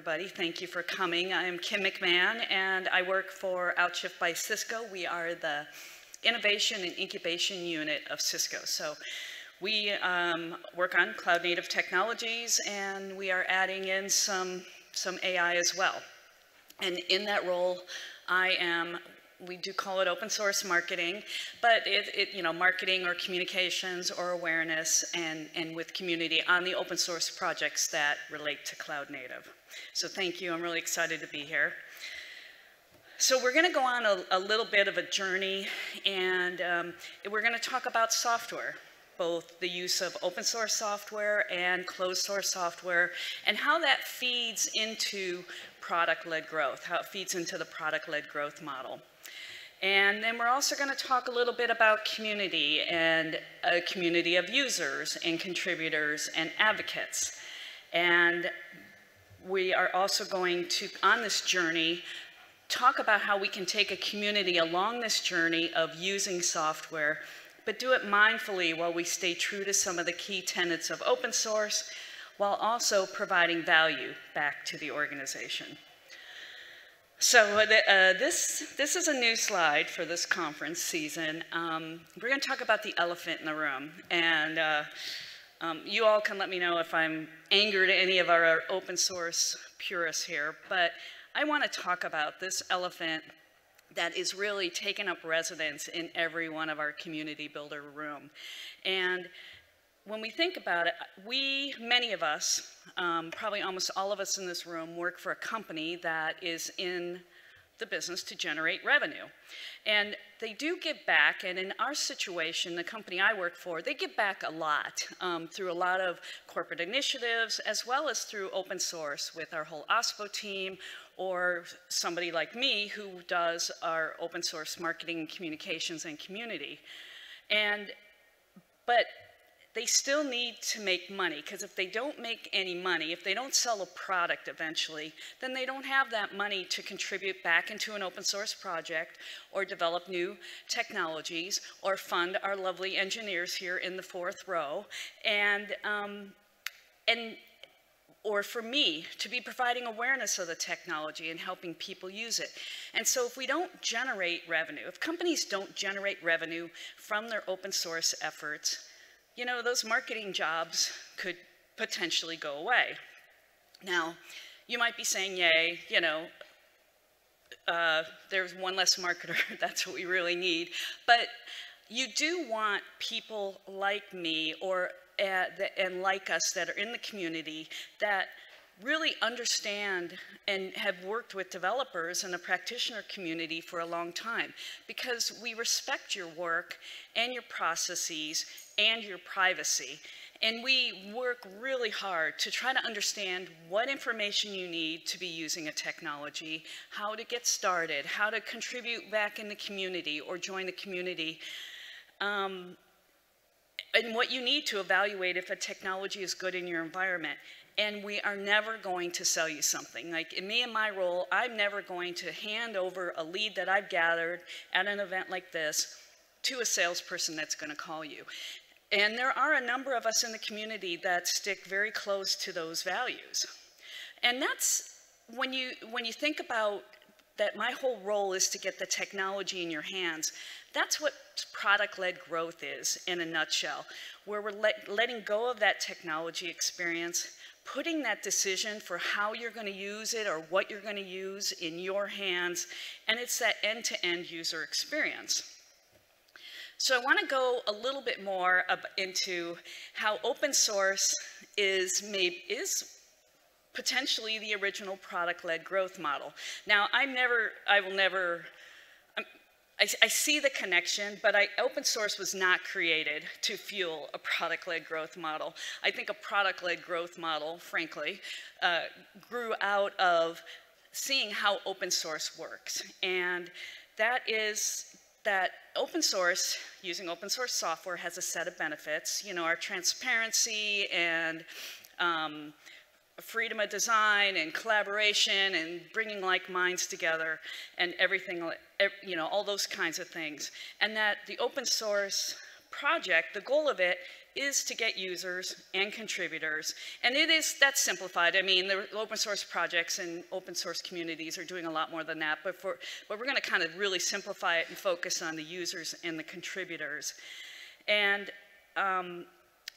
everybody. Thank you for coming. I'm Kim McMahon, and I work for Outshift by Cisco. We are the innovation and incubation unit of Cisco. So we um, work on cloud native technologies, and we are adding in some, some AI as well. And in that role, I am we do call it open source marketing, but it, it, you know, marketing or communications or awareness and, and with community on the open source projects that relate to cloud native. So thank you, I'm really excited to be here. So we're gonna go on a, a little bit of a journey and um, we're gonna talk about software both the use of open source software and closed source software, and how that feeds into product-led growth, how it feeds into the product-led growth model. And then we're also going to talk a little bit about community and a community of users and contributors and advocates. And we are also going to, on this journey, talk about how we can take a community along this journey of using software, but do it mindfully while we stay true to some of the key tenets of open source, while also providing value back to the organization. So uh, uh, this, this is a new slide for this conference season. Um, we're going to talk about the elephant in the room. And uh, um, you all can let me know if I'm angered any of our open source purists here. But I want to talk about this elephant that is really taking up residence in every one of our community builder room. And when we think about it, we, many of us, um, probably almost all of us in this room, work for a company that is in the business to generate revenue. And they do give back, and in our situation, the company I work for, they give back a lot um, through a lot of corporate initiatives, as well as through open source with our whole OSPO team, or somebody like me who does our open source marketing, communications, and community. And, but they still need to make money because if they don't make any money, if they don't sell a product eventually, then they don't have that money to contribute back into an open source project or develop new technologies or fund our lovely engineers here in the fourth row. And, um, and or for me to be providing awareness of the technology and helping people use it. And so if we don't generate revenue, if companies don't generate revenue from their open source efforts, you know, those marketing jobs could potentially go away. Now, you might be saying, yay, you know, uh, there's one less marketer, that's what we really need. But you do want people like me or uh, the, and like us that are in the community that really understand and have worked with developers and the practitioner community for a long time because we respect your work and your processes and your privacy. And we work really hard to try to understand what information you need to be using a technology, how to get started, how to contribute back in the community or join the community, um, and what you need to evaluate if a technology is good in your environment. And we are never going to sell you something. Like in me and my role, I'm never going to hand over a lead that I've gathered at an event like this to a salesperson that's going to call you. And there are a number of us in the community that stick very close to those values. And that's when you, when you think about that my whole role is to get the technology in your hands, that's what product-led growth is in a nutshell, where we're let, letting go of that technology experience, putting that decision for how you're going to use it or what you're going to use in your hands, and it's that end-to-end -end user experience. So I want to go a little bit more into how open source is, made, is potentially the original product-led growth model. Now, I'm never, I will never, I, I, see the connection, but I, open source was not created to fuel a product-led growth model. I think a product-led growth model, frankly, uh, grew out of seeing how open source works. And that is that open source, using open source software has a set of benefits. You know, our transparency and um, freedom of design and collaboration and bringing like minds together and everything, you know, all those kinds of things. And that the open source project, the goal of it is to get users and contributors. And it is, that's simplified. I mean, the open source projects and open source communities are doing a lot more than that, but, for, but we're gonna kind of really simplify it and focus on the users and the contributors. And, um,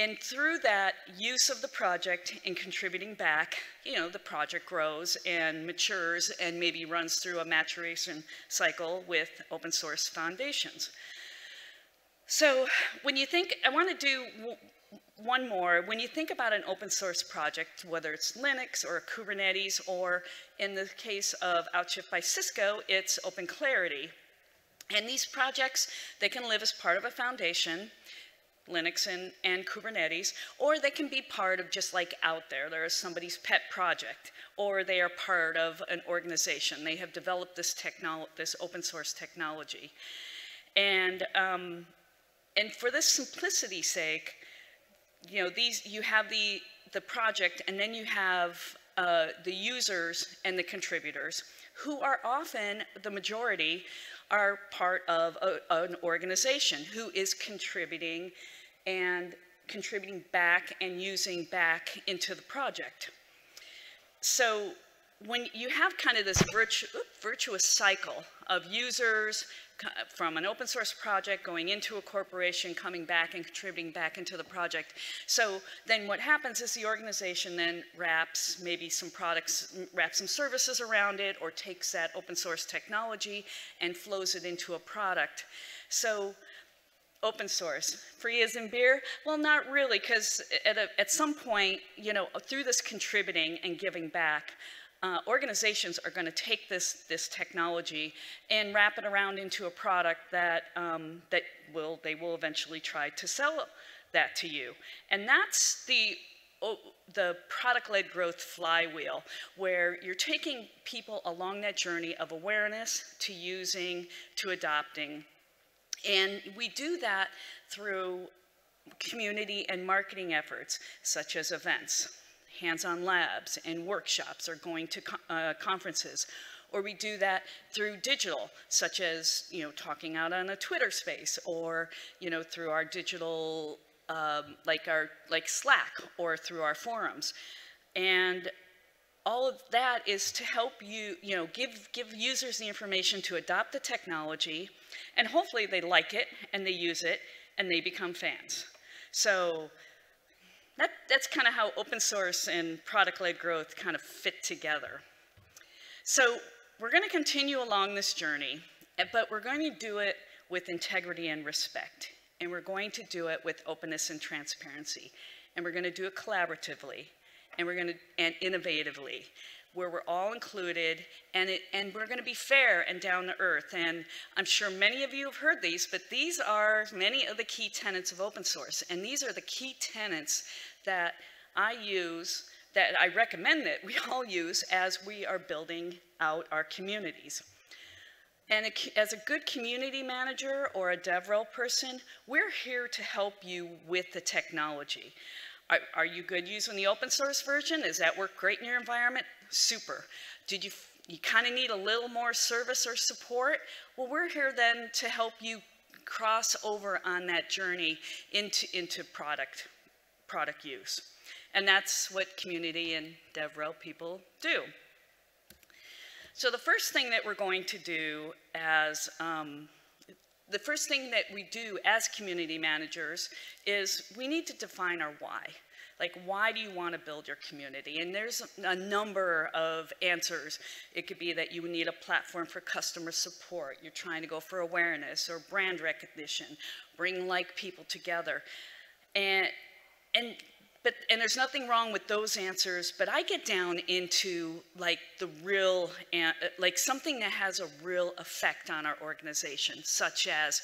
and through that use of the project and contributing back, you know, the project grows and matures and maybe runs through a maturation cycle with open source foundations. So when you think, I want to do one more. When you think about an open source project, whether it's Linux or Kubernetes, or in the case of OutShift by Cisco, it's Open Clarity. And these projects, they can live as part of a foundation, Linux and, and Kubernetes, or they can be part of just like out there. There is somebody's pet project, or they are part of an organization. They have developed this, this open source technology. And um, and for this simplicity's sake, you know, these, you have the, the project and then you have uh, the users and the contributors who are often, the majority, are part of a, an organization who is contributing and contributing back and using back into the project. So when you have kind of this virtu virtuous cycle of users, from an open source project going into a corporation, coming back and contributing back into the project. So then what happens is the organization then wraps maybe some products, mm, wraps some services around it or takes that open source technology and flows it into a product. So open source. Free as in beer? Well, not really, because at, at some point, you know, through this contributing and giving back, uh, organizations are going to take this, this technology and wrap it around into a product that, um, that will, they will eventually try to sell that to you. And that's the, the product-led growth flywheel, where you're taking people along that journey of awareness to using to adopting. And we do that through community and marketing efforts, such as events hands-on labs and workshops or going to uh, conferences. Or we do that through digital, such as, you know, talking out on a Twitter space or, you know, through our digital, um, like our, like Slack or through our forums. And all of that is to help you, you know, give, give users the information to adopt the technology, and hopefully they like it and they use it and they become fans. So that, that's kind of how open source and product-led growth kind of fit together. So we're going to continue along this journey, eh, but we're going to do it with integrity and respect. And we're going to do it with openness and transparency. And we're going to do it collaboratively. And we're going to, and innovatively where we're all included and, it, and we're going to be fair and down to earth. And I'm sure many of you have heard these, but these are many of the key tenets of open source. And these are the key tenets that I use, that I recommend that we all use as we are building out our communities. And as a good community manager or a DevRel person, we're here to help you with the technology. Are, are, you good using the open source version? Does that work great in your environment? Super. Did you, you kind of need a little more service or support? Well, we're here then to help you cross over on that journey into, into product product use. And that's what community and DevRel people do. So the first thing that we're going to do as, um, the first thing that we do as community managers is we need to define our why. Like, why do you want to build your community? And there's a number of answers. It could be that you need a platform for customer support. You're trying to go for awareness or brand recognition, bring like people together. And and but and there's nothing wrong with those answers but i get down into like the real like something that has a real effect on our organization such as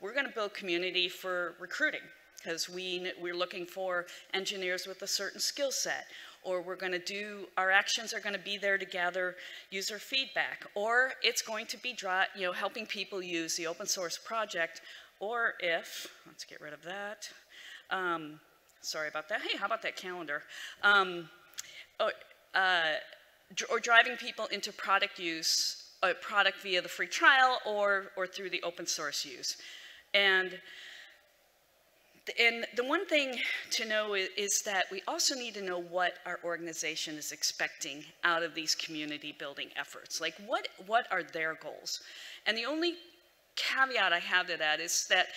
we're going to build community for recruiting because we we're looking for engineers with a certain skill set or we're going to do our actions are going to be there to gather user feedback or it's going to be you know helping people use the open source project or if let's get rid of that um, Sorry about that. Hey, how about that calendar? Um, or, oh, uh, or driving people into product use, a product via the free trial or, or through the open source use. And and the one thing to know is, is, that we also need to know what our organization is expecting out of these community building efforts. Like what, what are their goals? And the only caveat I have to that is that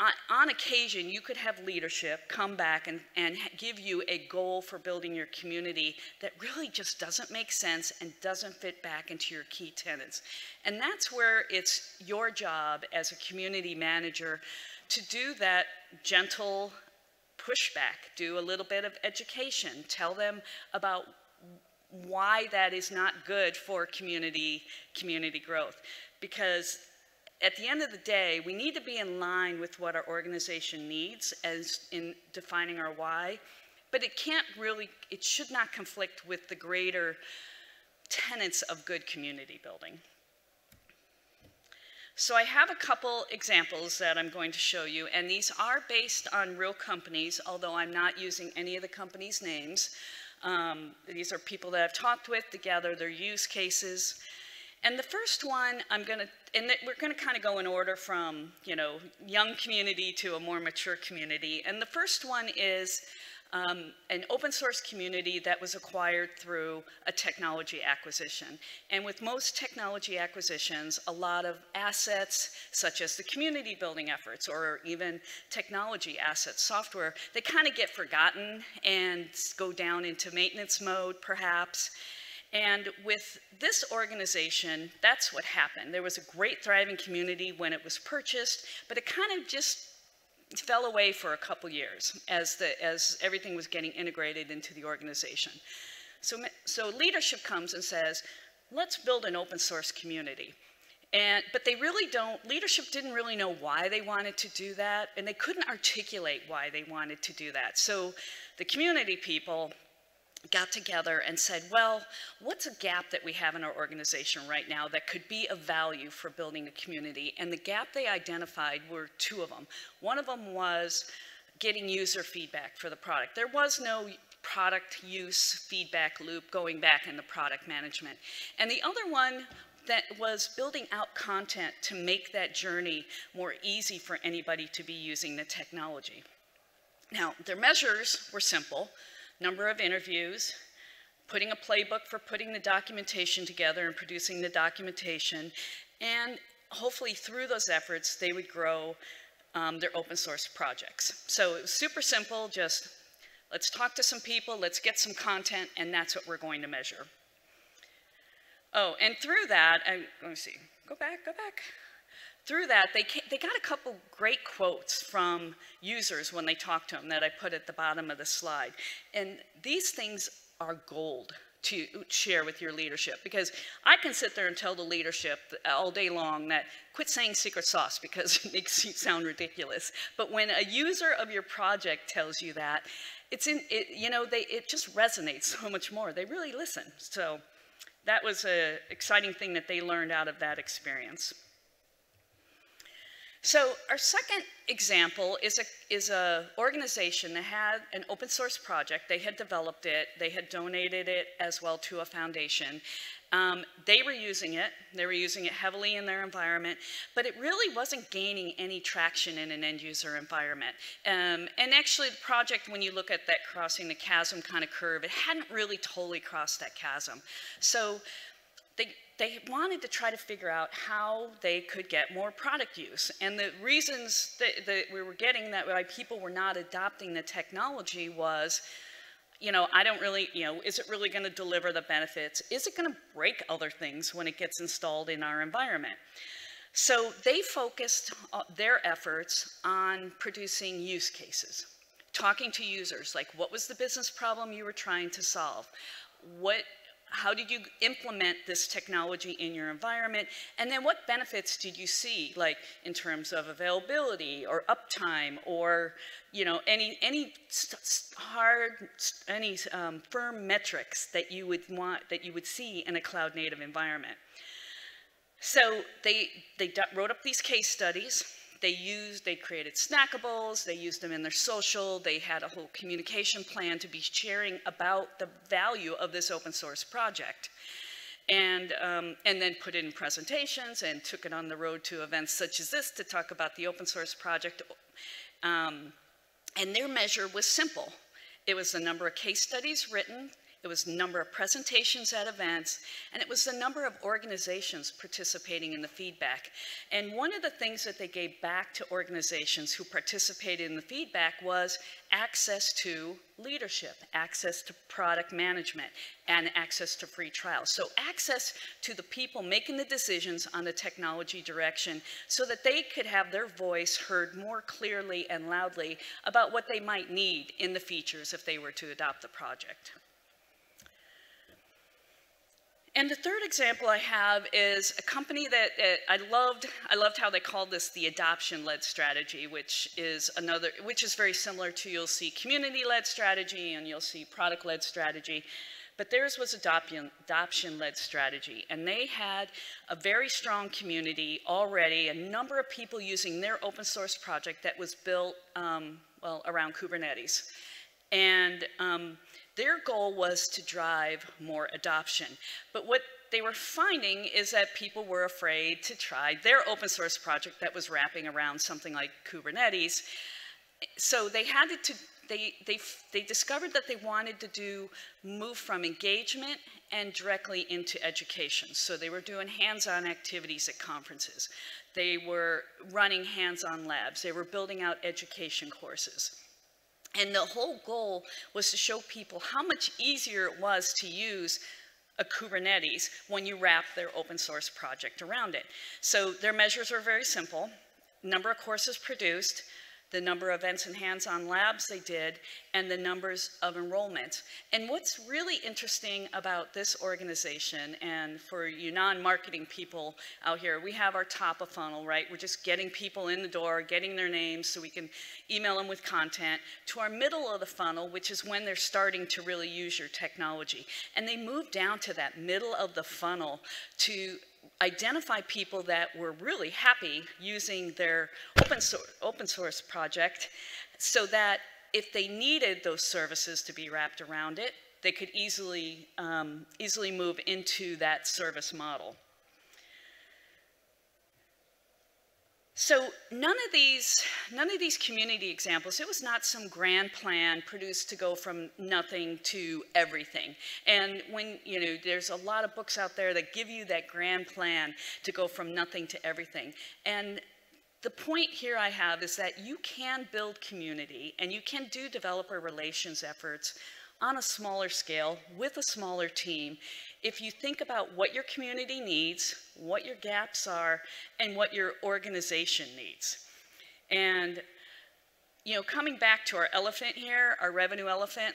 on, on occasion, you could have leadership come back and, and give you a goal for building your community that really just doesn't make sense and doesn't fit back into your key tenants. And that's where it's your job as a community manager to do that gentle pushback, do a little bit of education, tell them about why that is not good for community, community growth. Because at the end of the day, we need to be in line with what our organization needs as in defining our why, but it can't really, it should not conflict with the greater tenets of good community building. So I have a couple examples that I'm going to show you, and these are based on real companies, although I'm not using any of the companies' names. Um, these are people that I've talked with to gather their use cases. And the first one, I'm going to, and we're going to kind of go in order from, you know, young community to a more mature community. And the first one is um, an open source community that was acquired through a technology acquisition. And with most technology acquisitions, a lot of assets, such as the community building efforts or even technology assets, software, they kind of get forgotten and go down into maintenance mode, perhaps. And with this organization, that's what happened. There was a great thriving community when it was purchased, but it kind of just fell away for a couple years as, the, as everything was getting integrated into the organization. So, so leadership comes and says, let's build an open source community. And, but they really don't, leadership didn't really know why they wanted to do that, and they couldn't articulate why they wanted to do that. So the community people got together and said, well, what's a gap that we have in our organization right now that could be of value for building a community? And the gap they identified were two of them. One of them was getting user feedback for the product. There was no product use feedback loop going back in the product management. And the other one that was building out content to make that journey more easy for anybody to be using the technology. Now, their measures were simple number of interviews, putting a playbook for putting the documentation together and producing the documentation, and hopefully through those efforts, they would grow um, their open source projects. So it was super simple, just let's talk to some people, let's get some content, and that's what we're going to measure. Oh, and through that, I'm, let me see, go back, go back through that, they, they got a couple great quotes from users when they talked to them that I put at the bottom of the slide. And these things are gold to share with your leadership because I can sit there and tell the leadership all day long that quit saying secret sauce because it makes you sound ridiculous. But when a user of your project tells you that, it's in, it, you know, they, it just resonates so much more. They really listen. So that was an exciting thing that they learned out of that experience. So our second example is a is a organization that had an open source project. They had developed it. They had donated it as well to a foundation. Um, they were using it. They were using it heavily in their environment, but it really wasn't gaining any traction in an end user environment. Um, and actually, the project, when you look at that crossing the chasm kind of curve, it hadn't really totally crossed that chasm. So they, they wanted to try to figure out how they could get more product use. And the reasons that, that we were getting that why people were not adopting the technology was, you know, I don't really, you know, is it really going to deliver the benefits? Is it going to break other things when it gets installed in our environment? So they focused uh, their efforts on producing use cases, talking to users, like what was the business problem you were trying to solve? What how did you implement this technology in your environment? And then what benefits did you see, like in terms of availability or uptime or you know, any, any hard, any um, firm metrics that you would want, that you would see in a cloud native environment. So they, they wrote up these case studies they used, they created snackables, they used them in their social, they had a whole communication plan to be sharing about the value of this open source project. And, um, and then put it in presentations and took it on the road to events such as this to talk about the open source project Um, and their measure was simple. It was the number of case studies written it was the number of presentations at events, and it was the number of organizations participating in the feedback. And one of the things that they gave back to organizations who participated in the feedback was access to leadership, access to product management, and access to free trials. So access to the people making the decisions on the technology direction so that they could have their voice heard more clearly and loudly about what they might need in the features if they were to adopt the project. And the third example I have is a company that, I loved. I loved how they called this the adoption-led strategy, which is another, which is very similar to you'll see community-led strategy and you'll see product-led strategy. But theirs was adoption-led strategy, and they had a very strong community already, a number of people using their open source project that was built, um, well, around Kubernetes. And um, their goal was to drive more adoption. But what they were finding is that people were afraid to try their open source project that was wrapping around something like Kubernetes. So they had to, they, they, they discovered that they wanted to do, move from engagement and directly into education. So they were doing hands-on activities at conferences. They were running hands-on labs. They were building out education courses. And the whole goal was to show people how much easier it was to use a Kubernetes when you wrap their open source project around it. So their measures were very simple. Number of courses produced, the number of events and hands-on labs they did, and the numbers of enrollments. And what's really interesting about this organization, and for you non-marketing people out here, we have our top of funnel, right? We're just getting people in the door, getting their names so we can email them with content, to our middle of the funnel, which is when they're starting to really use your technology. And they move down to that middle of the funnel to identify people that were really happy using their open source, open source project so that if they needed those services to be wrapped around it, they could easily, um, easily move into that service model. So none of these, none of these community examples, it was not some grand plan produced to go from nothing to everything. And when, you know, there's a lot of books out there that give you that grand plan to go from nothing to everything. And the point here I have is that you can build community and you can do developer relations efforts on a smaller scale with a smaller team if you think about what your community needs, what your gaps are, and what your organization needs. And, you know, coming back to our elephant here, our revenue elephant,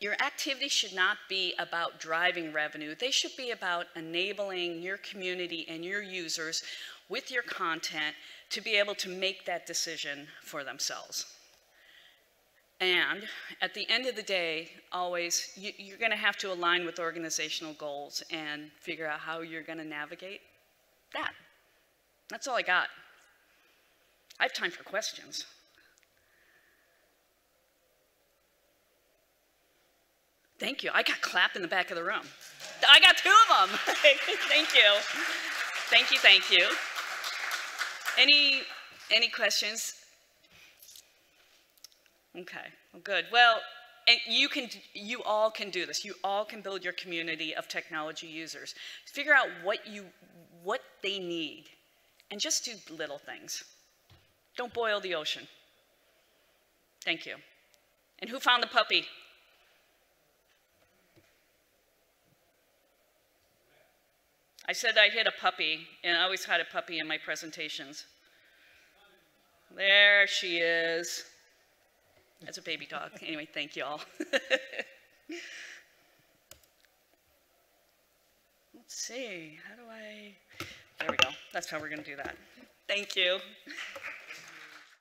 your activity should not be about driving revenue. They should be about enabling your community and your users with your content to be able to make that decision for themselves. And at the end of the day, always, you, you're going to have to align with organizational goals and figure out how you're going to navigate that. That's all I got. I have time for questions. Thank you. I got clapped in the back of the room. I got two of them. thank you. Thank you, thank you. Any, any questions? Okay, well, good. Well, and you can, you all can do this. You all can build your community of technology users. Figure out what you, what they need, and just do little things. Don't boil the ocean. Thank you. And who found the puppy? I said I hit a puppy, and I always had a puppy in my presentations. There she is as a baby dog. Anyway, thank you all. Let's see, how do I, there we go. That's how we're gonna do that. Thank you.